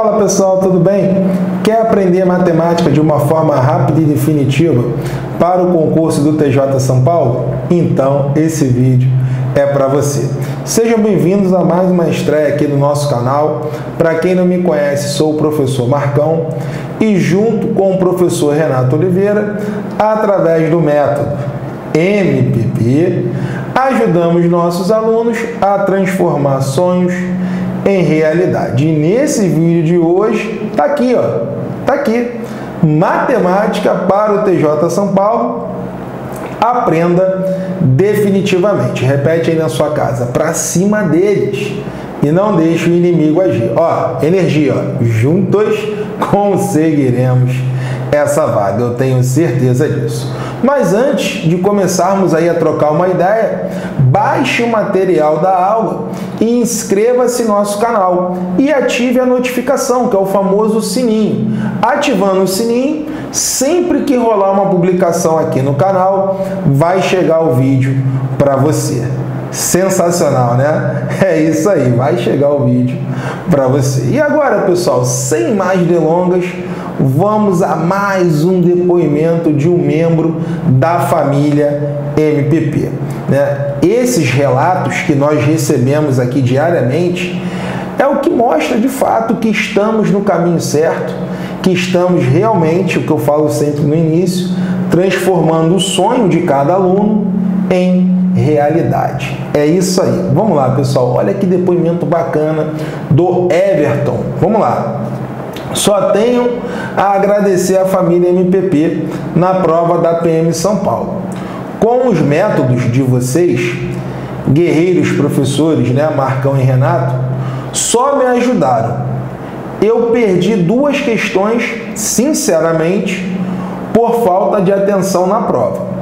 Fala pessoal, tudo bem? Quer aprender matemática de uma forma rápida e definitiva para o concurso do TJ São Paulo? Então esse vídeo é para você. Sejam bem-vindos a mais uma estreia aqui no nosso canal. Para quem não me conhece, sou o professor Marcão e junto com o professor Renato Oliveira, através do método MPP, ajudamos nossos alunos a transformar sonhos em realidade. E nesse vídeo de hoje, tá aqui, ó, tá aqui. Matemática para o TJ São Paulo. Aprenda definitivamente. Repete aí na sua casa, para cima deles. E não deixe o inimigo agir. Ó, energia, ó. Juntos conseguiremos essa vaga, eu tenho certeza disso. Mas antes de começarmos aí a trocar uma ideia, baixe o material da aula e inscreva-se no nosso canal e ative a notificação, que é o famoso sininho. Ativando o sininho, sempre que rolar uma publicação aqui no canal, vai chegar o vídeo para você. Sensacional, né? É isso aí, vai chegar o vídeo para você. E agora, pessoal, sem mais delongas, vamos a mais um depoimento de um membro da família MPP. Né? Esses relatos que nós recebemos aqui diariamente é o que mostra de fato que estamos no caminho certo, que estamos realmente, o que eu falo sempre no início, transformando o sonho de cada aluno em realidade. É isso aí. Vamos lá, pessoal. Olha que depoimento bacana do Everton. Vamos lá. Só tenho a agradecer à família MPP na prova da PM São Paulo. Com os métodos de vocês, guerreiros professores, né, Marcão e Renato, só me ajudaram. Eu perdi duas questões, sinceramente, por falta de atenção na prova.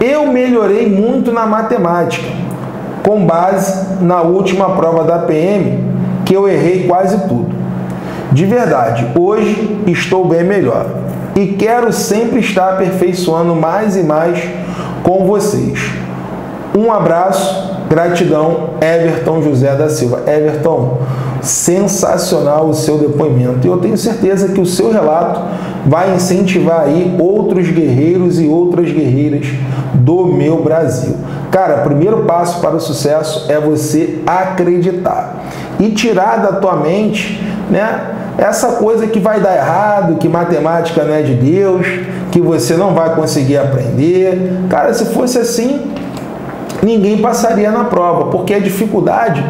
Eu melhorei muito na matemática, com base na última prova da PM, que eu errei quase tudo. De verdade, hoje estou bem melhor e quero sempre estar aperfeiçoando mais e mais com vocês. Um abraço, gratidão, Everton José da Silva. Everton, sensacional o seu depoimento. E eu tenho certeza que o seu relato vai incentivar aí outros guerreiros e outras guerreiras do meu Brasil. Cara, primeiro passo para o sucesso é você acreditar e tirar da tua mente, né, essa coisa que vai dar errado, que matemática não é de Deus, que você não vai conseguir aprender. Cara, se fosse assim, ninguém passaria na prova, porque a dificuldade,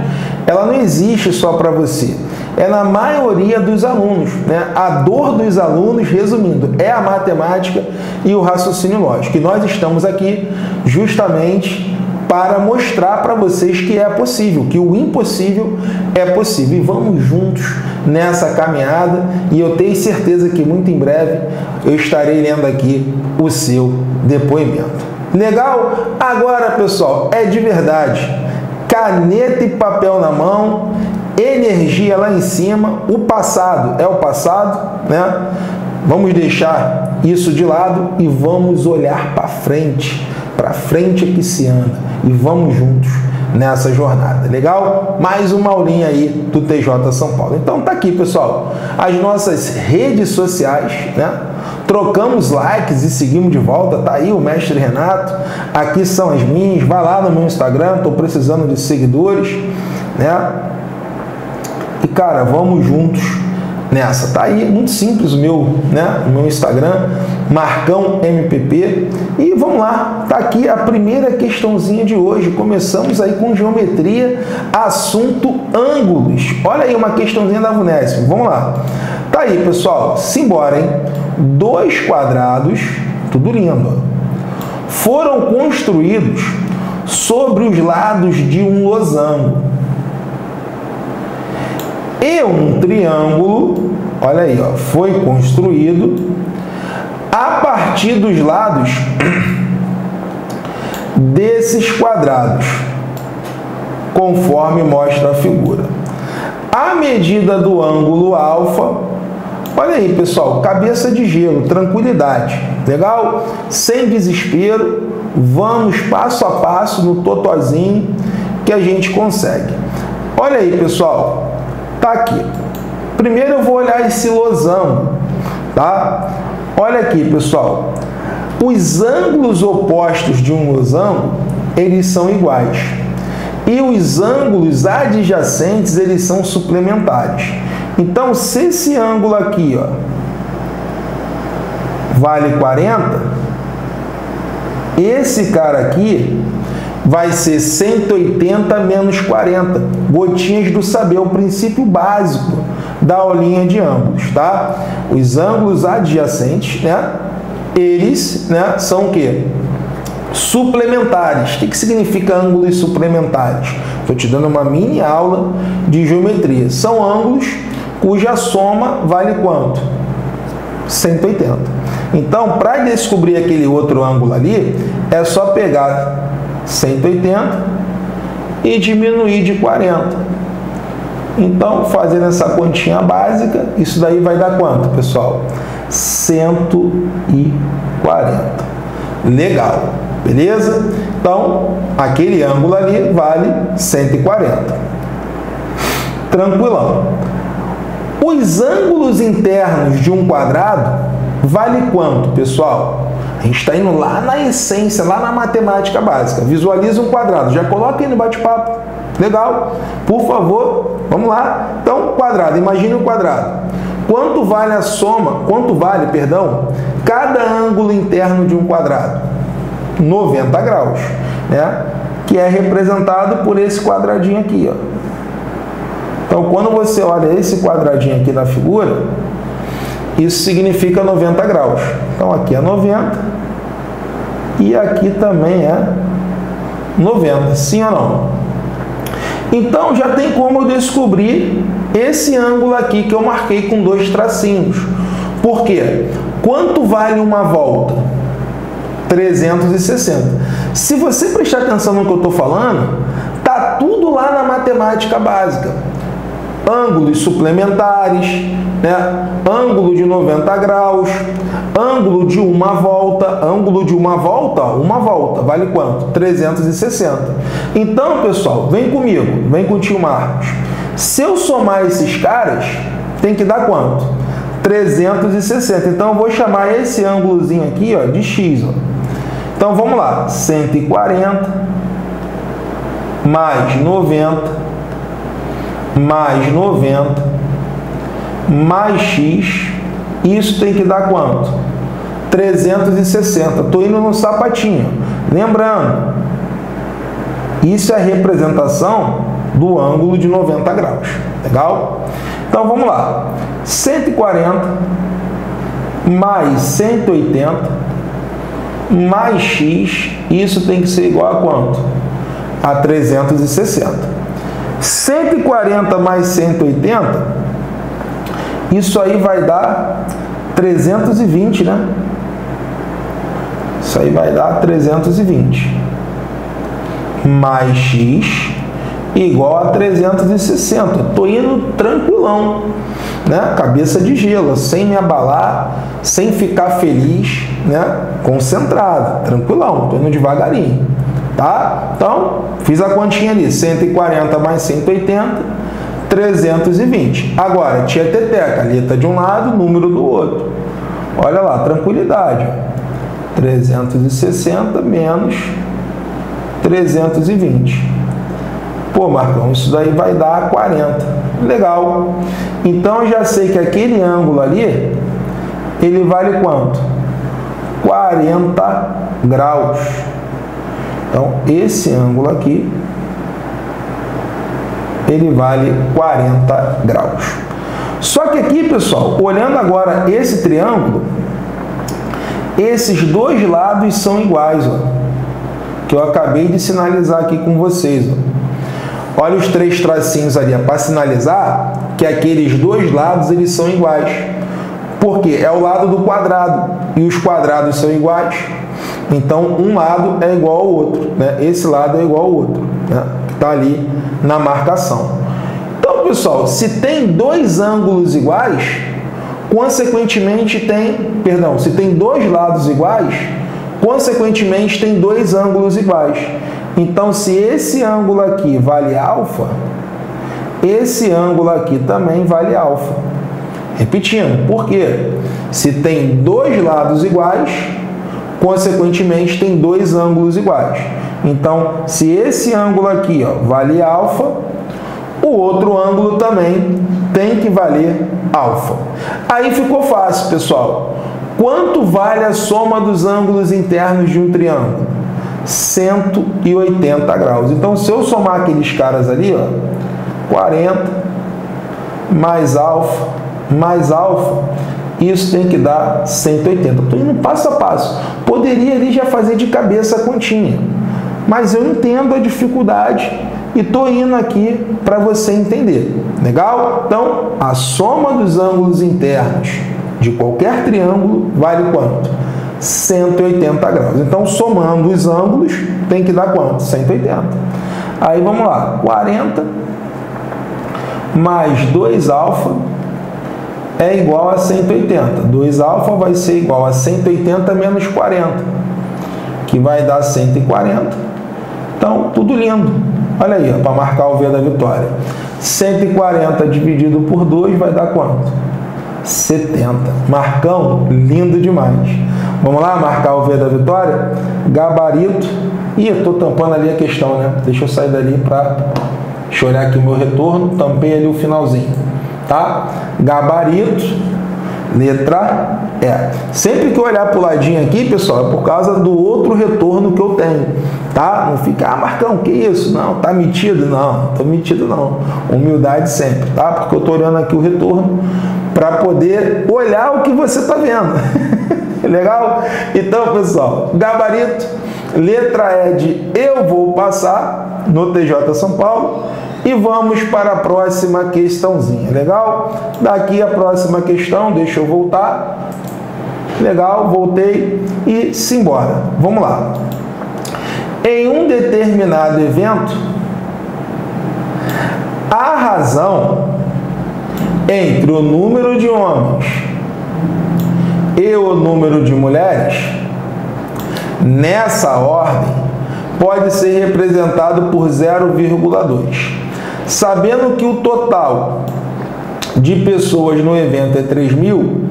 ela não existe só para você. É na maioria dos alunos. Né? A dor dos alunos, resumindo, é a matemática e o raciocínio lógico. E nós estamos aqui justamente para mostrar para vocês que é possível, que o impossível é possível. E vamos juntos nessa caminhada e eu tenho certeza que muito em breve eu estarei lendo aqui o seu depoimento. Legal? Agora, pessoal, é de verdade. Caneta e papel na mão, energia lá em cima. O passado é o passado, né? Vamos deixar isso de lado e vamos olhar para frente. Para frente é que se anda e vamos juntos nessa jornada. Legal? Mais uma aulinha aí do TJ São Paulo. Então tá aqui, pessoal, as nossas redes sociais, né? Trocamos likes e seguimos de volta. Tá aí o mestre Renato. Aqui são as minhas. Vai lá no meu Instagram, tô precisando de seguidores, né? E cara, vamos juntos nessa. Tá aí, muito simples o meu, né, o meu Instagram, Marcão MPP. E vamos lá, tá aqui a primeira questãozinha de hoje. Começamos aí com geometria, assunto ângulos. Olha aí uma questãozinha da VUNESP. Vamos lá. Tá aí, pessoal. Simbora, hein? Dois quadrados, tudo lindo, foram construídos sobre os lados de um losango e um triângulo, olha aí, ó, foi construído a partir dos lados desses quadrados, conforme mostra a figura. A medida do ângulo alfa, olha aí pessoal, cabeça de gelo, tranquilidade, legal? Sem desespero, vamos passo a passo no totozinho que a gente consegue. Olha aí pessoal, Tá aqui. Primeiro eu vou olhar esse losango, tá? Olha aqui, pessoal. Os ângulos opostos de um losango, eles são iguais. E os ângulos adjacentes, eles são suplementares. Então, se esse ângulo aqui, ó, vale 40, esse cara aqui vai ser 180 menos 40. Gotinhas do saber, é o princípio básico da aulinha de ângulos, tá? Os ângulos adjacentes, né? Eles, né, são o quê? Suplementares. O que, que significa ângulos suplementares? Estou te dando uma mini aula de geometria. São ângulos cuja soma vale quanto? 180. Então, para descobrir aquele outro ângulo ali, é só pegar 180 e diminuir de 40. Então, fazendo essa continha básica, isso daí vai dar quanto, pessoal? 140. Legal, beleza? Então, aquele ângulo ali vale 140. Tranquilão. Os ângulos internos de um quadrado vale quanto, pessoal? A gente está indo lá na essência, lá na matemática básica. Visualiza um quadrado. Já coloca aí no bate-papo. Legal? Por favor, vamos lá. Então, quadrado. Imagine um quadrado. Quanto vale a soma? Quanto vale, perdão, cada ângulo interno de um quadrado? 90 graus, né? Que é representado por esse quadradinho aqui, ó. Então, quando você olha esse quadradinho aqui na figura, isso significa 90 graus. Então aqui é 90 e aqui também é 90, sim ou não? Então já tem como eu descobrir esse ângulo aqui que eu marquei com dois tracinhos. Por quê? Quanto vale uma volta? 360. Se você prestar atenção no que eu estou falando, tá tudo lá na matemática básica ângulos suplementares, né? ângulo de 90 graus, ângulo de uma volta, ângulo de uma volta, uma volta, vale quanto? 360. Então, pessoal, vem comigo, vem com o tio Marcos. Se eu somar esses caras, tem que dar quanto? 360. Então, eu vou chamar esse ângulozinho aqui ó, de x. Ó. Então, vamos lá. 140 mais 90 mais 90 mais x, isso tem que dar quanto? 360. Estou indo no sapatinho. Lembrando, isso é a representação do ângulo de 90 graus. Legal? Então vamos lá. 140 mais 180 mais x, isso tem que ser igual a quanto? A 360. 140 mais 180, isso aí vai dar 320, né? Isso aí vai dar 320. Mais x igual a 360. Estou indo tranquilão, né? Cabeça de gelo, sem me abalar, sem ficar feliz, né? Concentrado, tranquilão, estou indo devagarinho. Tá? Então, fiz a continha ali, 140 mais 180, 320. Agora, tia Teteca, letra de um lado, número do outro. Olha lá, tranquilidade. 360 menos 320. Pô, Marcão, isso daí vai dar 40. Legal. Então, já sei que aquele ângulo ali, ele vale quanto? 40 graus. Então, esse ângulo aqui, ele vale 40 graus. Só que aqui, pessoal, olhando agora esse triângulo, esses dois lados são iguais, ó, que eu acabei de sinalizar aqui com vocês. Ó. Olha os três tracinhos ali, para sinalizar que aqueles dois lados eles são iguais. Porque é o lado do quadrado e os quadrados são iguais. Então, um lado é igual ao outro, né? Esse lado é igual ao outro, né? Está ali na marcação. Então, pessoal, se tem dois ângulos iguais, consequentemente tem, perdão, se tem dois lados iguais, consequentemente tem dois ângulos iguais. Então, se esse ângulo aqui vale alfa, esse ângulo aqui também vale alfa. Repetindo, por quê? Se tem dois lados iguais, consequentemente tem dois ângulos iguais. Então, se esse ângulo aqui ó, vale alfa, o outro ângulo também tem que valer alfa. Aí ficou fácil, pessoal. Quanto vale a soma dos ângulos internos de um triângulo? 180 graus. Então, se eu somar aqueles caras ali, ó, 40 mais alfa mais alfa, isso tem que dar 180. Estou indo passo a passo. Poderia ali já fazer de cabeça a continha, mas eu entendo a dificuldade e estou indo aqui para você entender. Legal? Então, a soma dos ângulos internos de qualquer triângulo vale quanto? 180 graus. Então, somando os ângulos, tem que dar quanto? 180. Aí vamos lá, 40 mais 2 alfa é igual a 180. 2 alfa vai ser igual a 180 menos 40, que vai dar 140. Então, tudo lindo. Olha aí, para marcar o V da vitória. 140 dividido por 2 vai dar quanto? 70. Marcão, lindo demais. Vamos lá, marcar o V da vitória? Gabarito. Ih, eu estou tampando ali a questão, né? Deixa eu sair dali para olhar aqui o meu retorno. Tampei ali o finalzinho. Tá? Gabarito, letra E. Sempre que eu olhar para o ladinho aqui, pessoal, é por causa do outro retorno que eu tenho. Tá? Não fica, ah, Marcão, que isso? Não, tá metido? Não, tô metido não. Humildade sempre, tá? Porque eu tô olhando aqui o retorno para poder olhar o que você está vendo. Legal? Então, pessoal, gabarito, letra E de eu vou passar no TJ São Paulo e vamos para a próxima questãozinha. Legal? Daqui a próxima questão, deixa eu voltar. Legal, voltei e simbora. Vamos lá. Em um determinado evento, a razão entre o número de homens e o número de mulheres, nessa ordem, pode ser representado por 0,2. Sabendo que o total de pessoas no evento é 3 mil,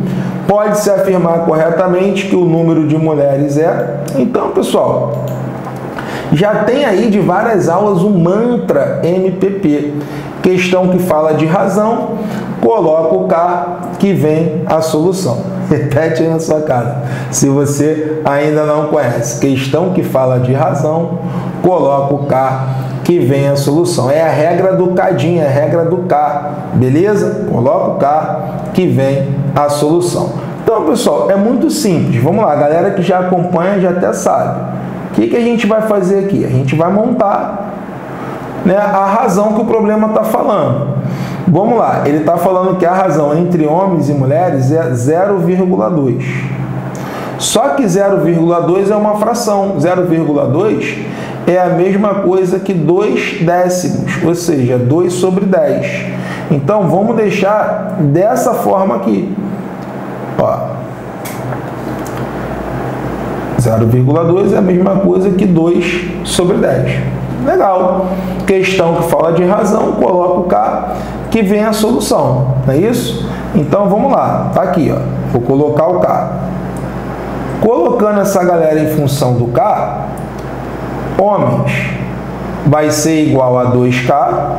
pode-se afirmar corretamente que o número de mulheres é. Então, pessoal, já tem aí de várias aulas o mantra MPP, questão que fala de razão, coloca o K que vem a solução. Repete aí na sua casa. Se você ainda não conhece, questão que fala de razão, coloca o K que vem a solução. É a regra do cadinho, é a regra do K, beleza? Coloca o K que vem a solução. Então, pessoal, é muito simples. Vamos lá, galera que já acompanha já até sabe. O que, que a gente vai fazer aqui? A gente vai montar né, a razão que o problema está falando. Vamos lá, ele está falando que a razão entre homens e mulheres é 0,2. Só que 0,2 é uma fração. 0,2 é a mesma coisa que 2 décimos, ou seja, 2 sobre 10. Então vamos deixar dessa forma aqui. 0,2 é a mesma coisa que 2 sobre 10. Legal. Questão que fala de razão, coloca o K que vem a solução, não é isso? Então vamos lá, tá aqui, ó. Vou colocar o K. Colocando essa galera em função do K, homens vai ser igual a 2K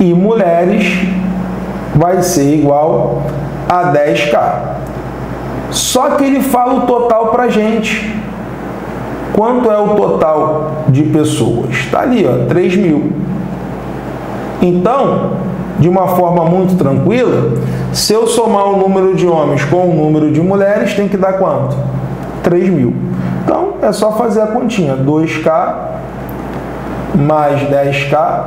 e mulheres vai ser igual a 10K. Só que ele fala o total para gente. Quanto é o total de pessoas? Está ali, ó, 3 mil. Então, de uma forma muito tranquila, se eu somar o número de homens com o número de mulheres, tem que dar quanto? 3 mil. Então, é só fazer a continha. 2K mais 10K,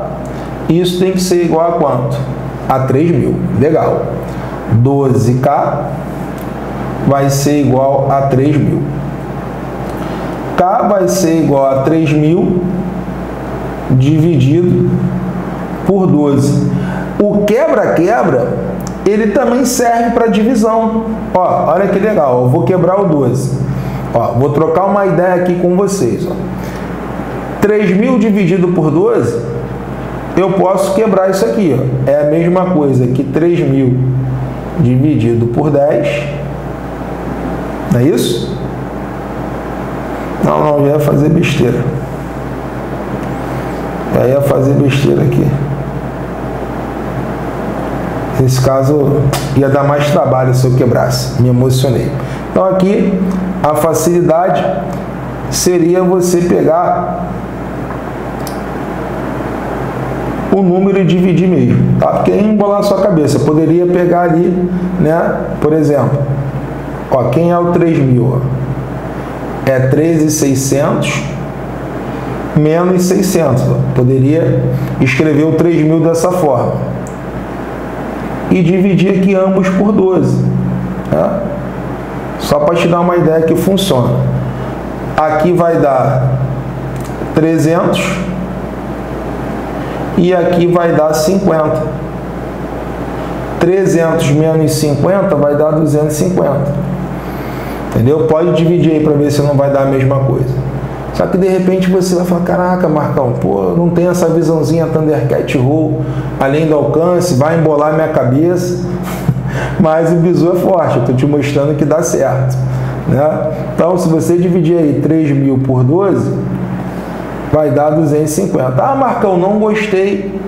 isso tem que ser igual a quanto? A 3 mil. Legal. 12K vai ser igual a 3 mil. K vai ser igual a 3 mil dividido por 12. O quebra-quebra, ele também serve para divisão. Ó, olha que legal, eu vou quebrar o 12. Ó, vou trocar uma ideia aqui com vocês. Ó. 3 mil dividido por 12 eu posso quebrar isso aqui. Ó. É a mesma coisa que 3 mil dividido por 10. Não é isso? Não, não, ia fazer besteira. Já ia fazer besteira aqui. Nesse caso, ia dar mais trabalho se eu quebrasse. Me emocionei. Então, aqui, a facilidade seria você pegar o número e dividir mesmo, tá? Porque nem embolar a sua cabeça. Poderia pegar ali, né? Por exemplo, ó, quem é o 3 mil? É 13,600 menos 600. Ó. Poderia escrever o 3 mil dessa forma. E dividir aqui ambos por 12. Né? Só para te dar uma ideia que funciona. Aqui vai dar 300 e aqui vai dar 50. 300 menos 50 vai dar 250. Entendeu? Pode dividir aí para ver se não vai dar a mesma coisa. Só que de repente você vai falar, caraca, Marcão, pô, não tem essa visãozinha Thundercat Roll além do alcance, vai embolar minha cabeça. Mas o bizu é forte, eu estou te mostrando que dá certo. Né? Então, se você dividir aí 3 mil por 12, vai dar 250. Ah, Marcão, não gostei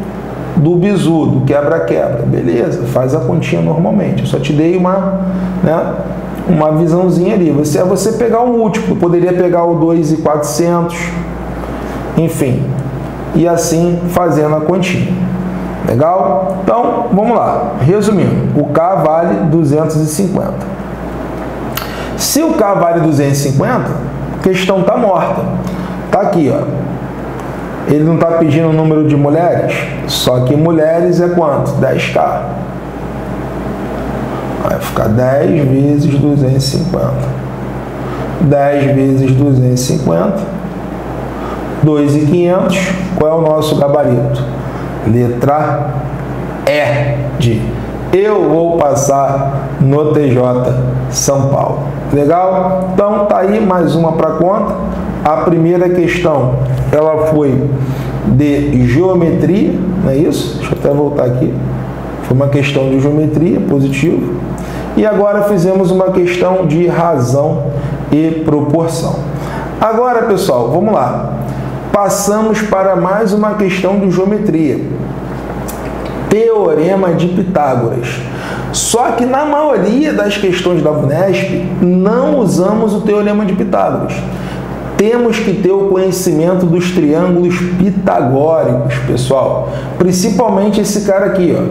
do bizu, do quebra-quebra. Beleza, faz a continha normalmente. Eu só te dei uma, né, uma visãozinha ali. Você é você pegar o múltiplo, poderia pegar o 2,400, enfim, e assim fazendo a continha. Legal? Então, vamos lá. Resumindo, o K vale 250. Se o K vale 250, a questão está morta. Tá aqui, ó. Ele não está pedindo o número de mulheres? Só que mulheres é quanto? 10k. Vai ficar 10 vezes 250. 10 vezes 250. 2,500. Qual é o nosso gabarito? Letra E de eu vou passar no TJ São Paulo. Legal? Então tá aí mais uma para conta. A primeira questão, ela foi de geometria, não é isso? Deixa eu até voltar aqui. Foi uma questão de geometria, positivo. E agora fizemos uma questão de razão e proporção. Agora, pessoal, vamos lá. Passamos para mais uma questão de geometria. Teorema de Pitágoras. Só que na maioria das questões da UNESP não usamos o Teorema de Pitágoras temos que ter o conhecimento dos triângulos pitagóricos, pessoal. Principalmente esse cara aqui, ó.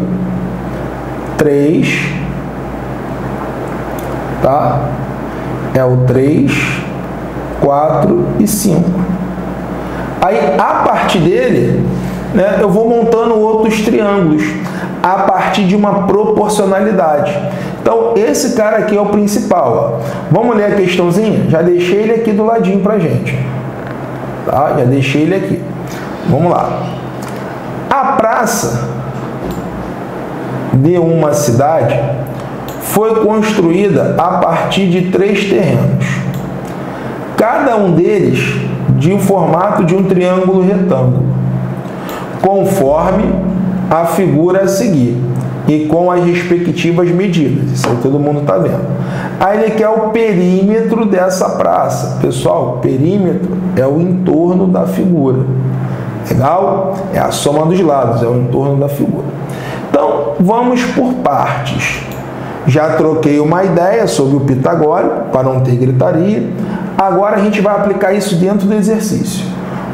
3, tá? É o 3, 4 e 5. Aí, a partir dele, né, eu vou montando outros triângulos a partir de uma proporcionalidade. Então, esse cara aqui é o principal. Ó. Vamos ler a questãozinha? Já deixei ele aqui do ladinho para gente. Tá? Já deixei ele aqui. Vamos lá. A praça de uma cidade foi construída a partir de três terrenos. Cada um deles de um formato de um triângulo retângulo, conforme a figura a seguir e com as respectivas medidas. Isso aí todo mundo está vendo. Aí ele quer o perímetro dessa praça. Pessoal, perímetro é o entorno da figura. Legal? É a soma dos lados, é o entorno da figura. Então, vamos por partes. Já troquei uma ideia sobre o pitagórico, para não ter gritaria. Agora a gente vai aplicar isso dentro do exercício.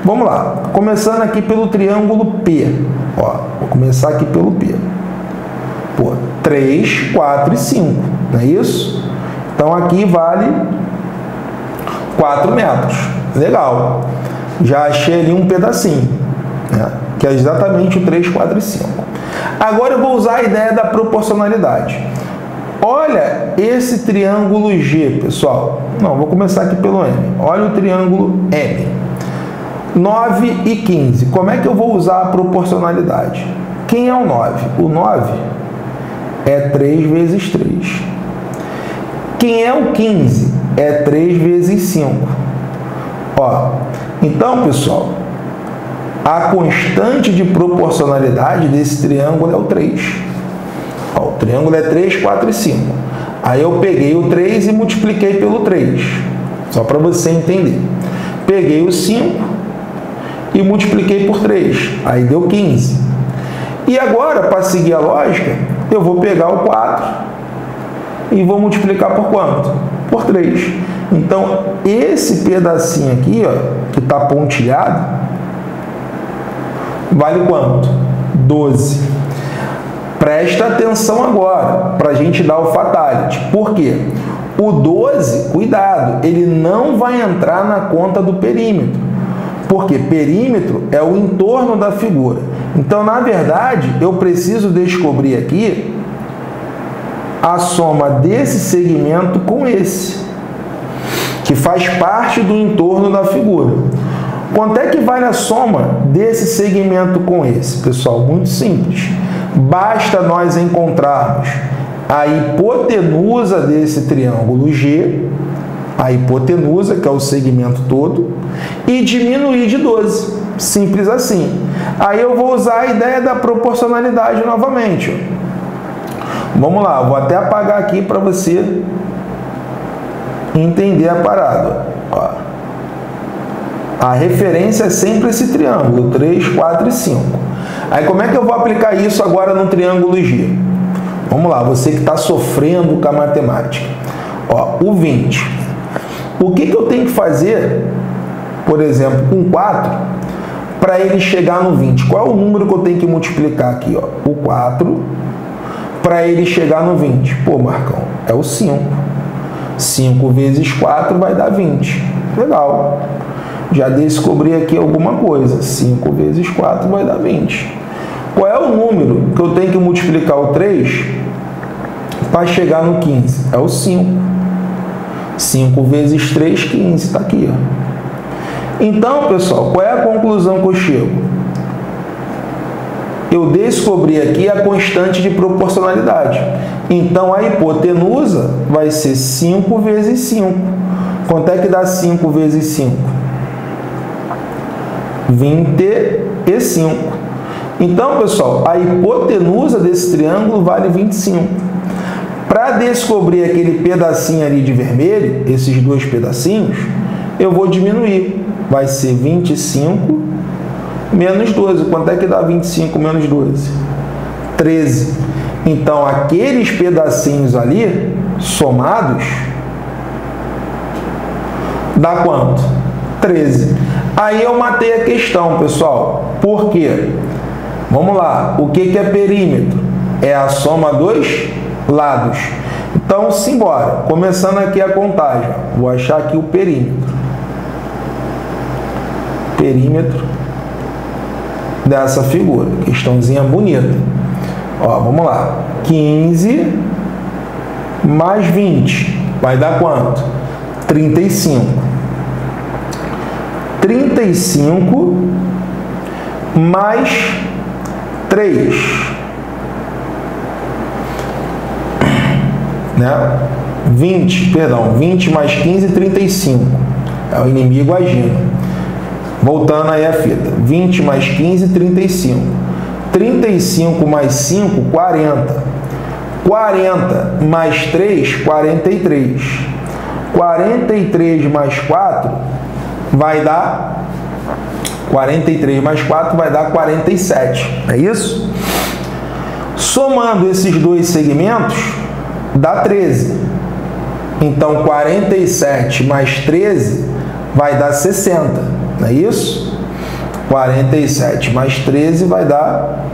Vamos lá. Começando aqui pelo triângulo P. Ó, vou começar aqui pelo P. Pô, 3, 4 e 5, não é isso? Então aqui vale 4 metros. Legal. Já achei ali um pedacinho, né? que é exatamente o 3, 4 e 5. Agora eu vou usar a ideia da proporcionalidade. Olha esse triângulo G, pessoal. Não, vou começar aqui pelo M. Olha o triângulo M. 9 e 15. Como é que eu vou usar a proporcionalidade? Quem é o 9? O 9 é 3 vezes 3. Quem é o 15? É 3 vezes 5. Ó, então, pessoal, A constante de proporcionalidade desse triângulo é o 3. Ó, o triângulo é 3, 4 e 5. Aí eu peguei o 3 e multipliquei pelo 3. Só para você entender. Peguei o 5 e multipliquei por 3. Aí deu 15. E agora, para seguir a lógica, eu vou pegar o 4 e vou multiplicar por quanto? Por 3. Então, esse pedacinho aqui, ó, que está pontilhado, vale quanto? 12. Presta atenção agora, para a gente dar o fatality. Por quê? O 12, cuidado, ele não vai entrar na conta do perímetro. Porque perímetro é o entorno da figura. Então, na verdade, eu preciso descobrir aqui a soma desse segmento com esse, que faz parte do entorno da figura. Quanto é que vale a soma desse segmento com esse? Pessoal, muito simples. Basta nós encontrarmos a hipotenusa desse triângulo G, a hipotenusa, que é o segmento todo, e diminuir de 12. Simples assim. Aí eu vou usar a ideia da proporcionalidade novamente. Vamos lá, vou até apagar aqui para você entender a parada. Ó. A referência é sempre esse triângulo, 3, 4 e 5. Aí como é que eu vou aplicar isso agora no triângulo G? Vamos lá, você que está sofrendo com a matemática. Ó, o 20. O que, que eu tenho que fazer, por exemplo, com 4, para ele chegar no 20? Qual é o número que eu tenho que multiplicar aqui? Ó? O 4 para ele chegar no 20. Pô, Marcão, é o 5. 5 vezes 4 vai dar 20. Legal. Já descobri aqui alguma coisa. 5 vezes 4 vai dar 20. Qual é o número que eu tenho que multiplicar o 3 para chegar no 15? É o 5. 5 vezes 3, 15. Está aqui. Ó. Então, pessoal, qual é a conclusão que eu chego? eu descobri aqui a constante de proporcionalidade. Então, a hipotenusa vai ser 5 vezes 5. Quanto é que dá 5 vezes 5? 25. Então, pessoal, a hipotenusa desse triângulo vale 25. Para descobrir aquele pedacinho ali de vermelho, esses dois pedacinhos, eu vou diminuir. Vai ser 25 menos 12. Quanto é que dá 25 menos 12? 13. Então, aqueles pedacinhos ali, somados, dá quanto? 13. Aí eu matei a questão, pessoal. Por quê? Vamos lá. O que é perímetro? É a soma dos lados. Então, simbora. Começando aqui a contagem. Vou achar aqui o perímetro. Perímetro dessa figura. Questãozinha bonita. Ó, vamos lá. 15 mais 20 vai dar quanto? 35. 35 mais 3. Né? 20, perdão, 20 mais 15, 35. É o inimigo agindo. Voltando aí a fita. 20 mais 15, 35. 35 mais 5, 40. 40 mais 3, 43. 43 mais 4 vai dar 43 mais 4 vai dar 47. É isso? Somando esses dois segmentos, dá 13. Então, 47 mais 13 vai dar 60. Não é isso? 47 mais 13 vai dar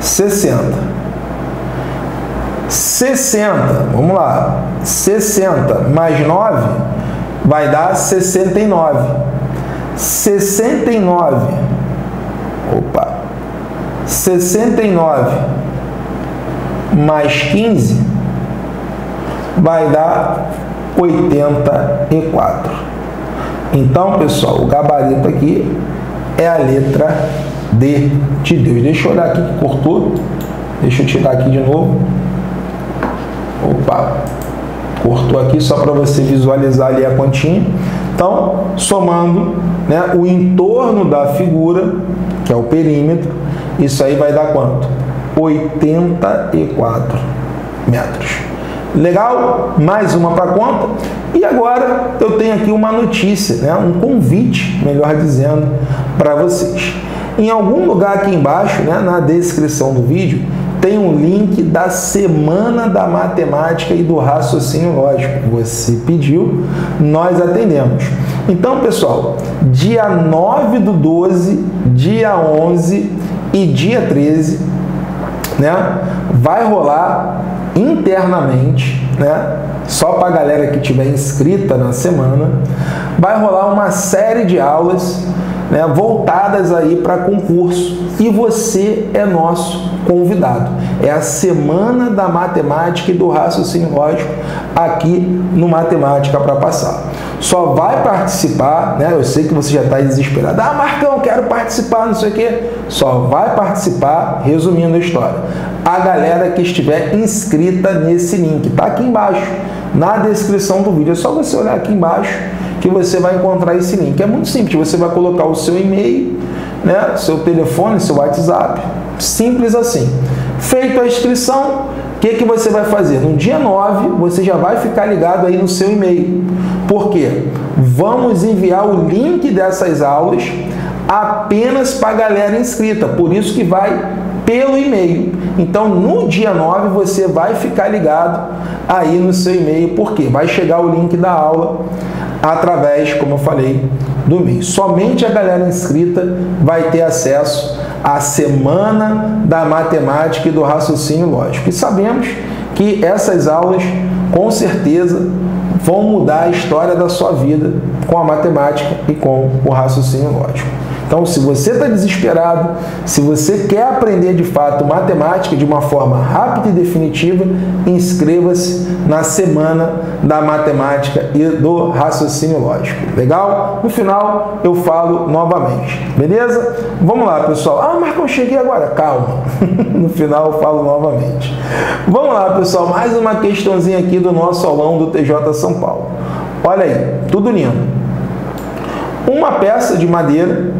60. 60, vamos lá. 60 mais 9 vai dar 69. 69. Opa. 69 mais 15 vai dar 84. Então, pessoal, o gabarito aqui é a letra D de Deus. Deixa eu olhar aqui que cortou. Deixa eu tirar aqui de novo. Opa, cortou aqui só para você visualizar ali a continha. Então, somando né, o entorno da figura, que é o perímetro, isso aí vai dar quanto? 84 metros. Legal? Mais uma para conta. E agora eu tenho aqui uma notícia, né? um convite, melhor dizendo, para vocês. Em algum lugar aqui embaixo, né, na descrição do vídeo, tem um link da Semana da Matemática e do Raciocínio Lógico. Você pediu, nós atendemos. Então, pessoal, dia 9 do 12, dia 11 e dia 13, né, vai rolar internamente, né, só para a galera que tiver inscrita na semana, vai rolar uma série de aulas né, voltadas aí para concurso e você é nosso convidado. É a semana da matemática e do raciocínio lógico aqui no Matemática para Passar. Só vai participar, né? Eu sei que você já está desesperado. Ah, Marcão, quero participar, não sei o quê. Só vai participar, resumindo a história. A galera que estiver inscrita nesse link, tá aqui embaixo, na descrição do vídeo. É só você olhar aqui embaixo que você vai encontrar esse link. É muito simples, você vai colocar o seu e-mail, né, seu telefone, seu WhatsApp, simples assim. Feita a inscrição, o que, que você vai fazer? No dia 9, você já vai ficar ligado aí no seu e-mail. Por quê? Vamos enviar o link dessas aulas apenas para a galera inscrita, por isso que vai pelo e-mail. Então, no dia 9, você vai ficar ligado aí no seu e-mail, porque vai chegar o link da aula através, como eu falei, do e-mail. Somente a galera inscrita vai ter acesso à semana da matemática e do raciocínio lógico. E sabemos que essas aulas, com certeza, vão mudar a história da sua vida com a matemática e com o raciocínio lógico. Então, se você está desesperado, se você quer aprender de fato matemática de uma forma rápida e definitiva, inscreva-se na semana da matemática e do raciocínio lógico. Legal? No final eu falo novamente. Beleza? Vamos lá, pessoal. Ah, Marcão, cheguei agora. Calma. no final eu falo novamente. Vamos lá, pessoal. Mais uma questãozinha aqui do nosso aulão do TJ São Paulo. Olha aí, tudo lindo. Uma peça de madeira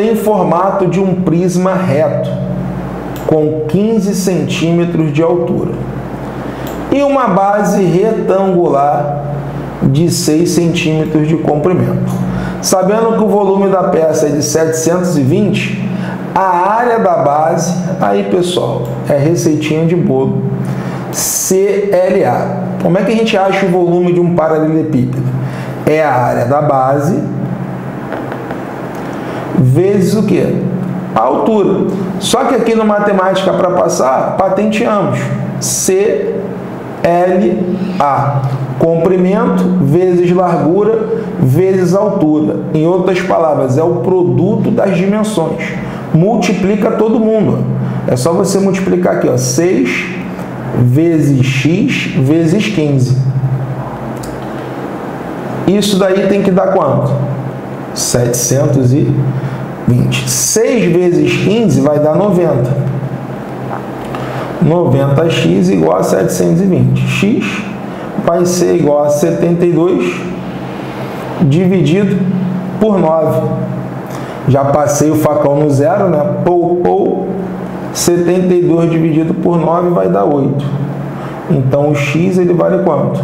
tem formato de um prisma reto, com 15 centímetros de altura, e uma base retangular de 6 centímetros de comprimento. Sabendo que o volume da peça é de 720, a área da base, aí pessoal, é receitinha de bolo, CLA. Como é que a gente acha o volume de um paralelepípedo? É a área da base vezes o que? A altura. Só que aqui no matemática para passar, patenteamos CLA. Comprimento vezes largura vezes altura. Em outras palavras, é o produto das dimensões. Multiplica todo mundo. É só você multiplicar aqui, ó, 6 vezes x vezes 15. Isso daí tem que dar quanto? 720. 6 vezes 15 vai dar 90. 90x igual a 720. x vai ser igual a 72 dividido por 9. Já passei o facão no zero, né? Pou, pou. 72 dividido por 9 vai dar 8. Então o x ele vale quanto?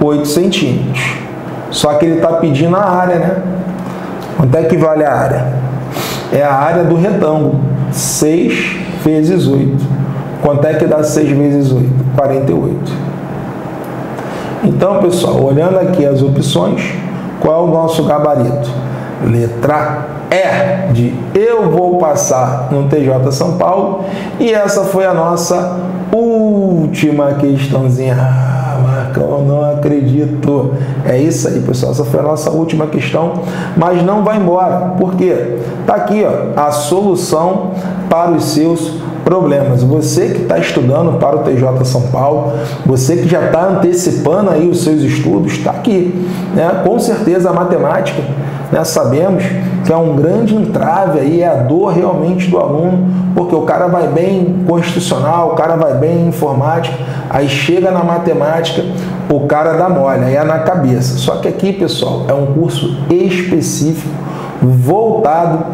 8 centímetros. Só que ele está pedindo a área, né? Quanto é que vale a área? É a área do retângulo. 6 vezes 8. Quanto é que dá 6 vezes 8? 48. Então, pessoal, olhando aqui as opções, qual é o nosso gabarito? Letra E de eu vou passar no TJ São Paulo. E essa foi a nossa última questãozinha Marcão, não acredito. É isso aí, pessoal. Essa foi a nossa última questão, mas não vai embora. Por quê? Tá aqui, ó, a solução para os seus problemas. Você que está estudando para o TJ São Paulo, você que já está antecipando aí os seus estudos, está aqui. Né? Com certeza a matemática, né, sabemos que é um grande entrave aí, é a dor realmente do aluno, porque o cara vai bem constitucional, o cara vai bem em informática, Aí chega na matemática, o cara dá mole, aí é na cabeça. Só que aqui, pessoal, é um curso específico voltado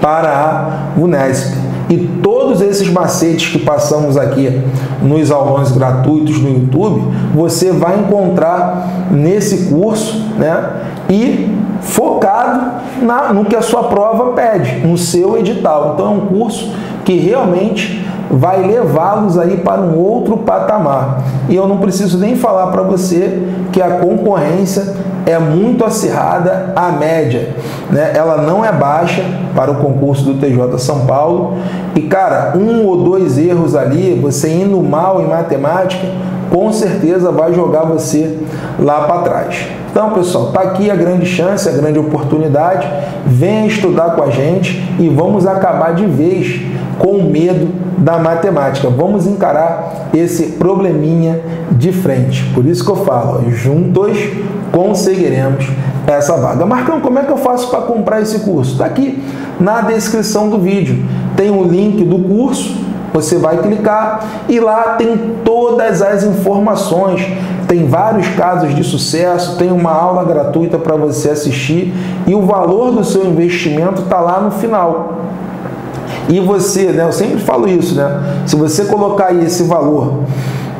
para a Unesp. E todos esses macetes que passamos aqui nos aulões gratuitos no YouTube, você vai encontrar nesse curso, né? E focado na, no que a sua prova pede, no seu edital. Então é um curso que realmente vai levá-los aí para um outro patamar. E eu não preciso nem falar para você que a concorrência é muito acirrada, a média, né? Ela não é baixa para o concurso do TJ São Paulo. E cara, um ou dois erros ali, você indo mal em matemática, com certeza vai jogar você lá para trás. Então, pessoal, tá aqui a grande chance, a grande oportunidade. Venha estudar com a gente e vamos acabar de vez com o medo da matemática. Vamos encarar esse probleminha de frente. Por isso que eu falo, juntos conseguiremos essa vaga. Marcão, como é que eu faço para comprar esse curso? Está aqui na descrição do vídeo. Tem o link do curso, você vai clicar e lá tem todas as informações. Tem vários casos de sucesso, tem uma aula gratuita para você assistir e o valor do seu investimento está lá no final. E você, né, eu sempre falo isso, né? Se você colocar aí esse valor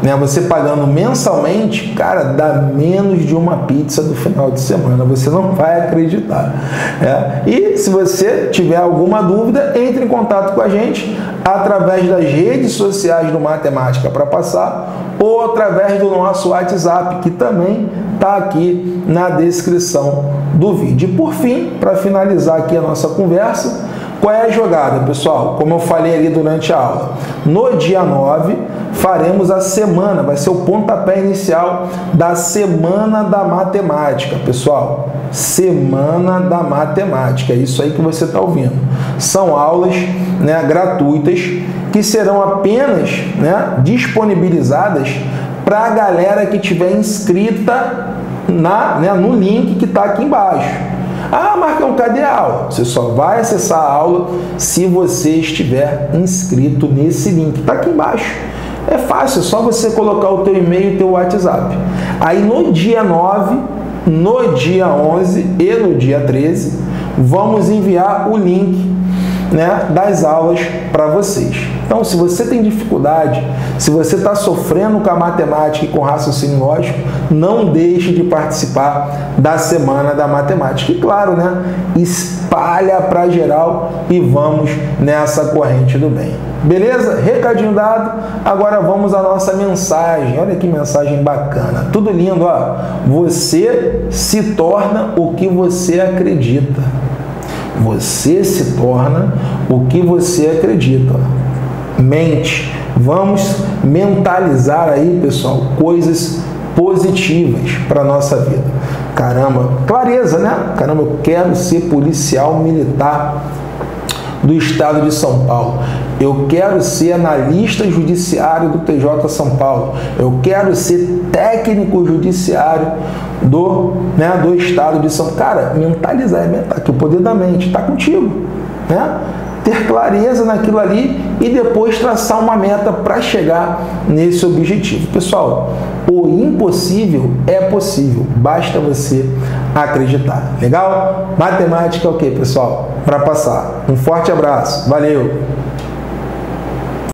né? Você pagando mensalmente, cara, dá menos de uma pizza do final de semana. Você não vai acreditar. É? E se você tiver alguma dúvida, entre em contato com a gente através das redes sociais do Matemática para Passar ou através do nosso WhatsApp, que também está aqui na descrição do vídeo. E por fim, para finalizar aqui a nossa conversa, qual é a jogada, pessoal? Como eu falei ali durante a aula. No dia 9, faremos a semana, vai ser o pontapé inicial da Semana da Matemática, pessoal. Semana da Matemática, é isso aí que você está ouvindo. São aulas né, gratuitas que serão apenas né, disponibilizadas para a galera que tiver inscrita na, né, no link que está aqui embaixo. Ah, Marcão, cadê a aula? Você só vai acessar a aula se você estiver inscrito nesse link. Está aqui embaixo. É fácil, é só você colocar o teu e-mail e o teu WhatsApp. Aí no dia 9, no dia 11 e no dia 13, vamos enviar o link né, das aulas para vocês. Então, se você tem dificuldade, se você está sofrendo com a matemática e com raciocínio lógico, não deixe de participar da Semana da Matemática. E claro, né, espalha para geral e vamos nessa corrente do bem. Beleza? Recadinho dado. Agora vamos à nossa mensagem. Olha que mensagem bacana. Tudo lindo, ó. Você se torna o que você acredita. Você se torna o que você acredita. Mente. Vamos mentalizar aí, pessoal, coisas positivas para a nossa vida. Caramba, clareza, né? Caramba, eu quero ser policial militar do estado de São Paulo. Eu quero ser analista judiciário do TJ São Paulo. Eu quero ser técnico judiciário do, né, do estado de São Paulo. Cara, mentalizar é mental, que o poder da mente está contigo. Né? ter clareza naquilo ali e depois traçar uma meta para chegar nesse objetivo. Pessoal, o impossível é possível, basta você acreditar. Legal? Matemática é o que, pessoal? Para passar. Um forte abraço. Valeu!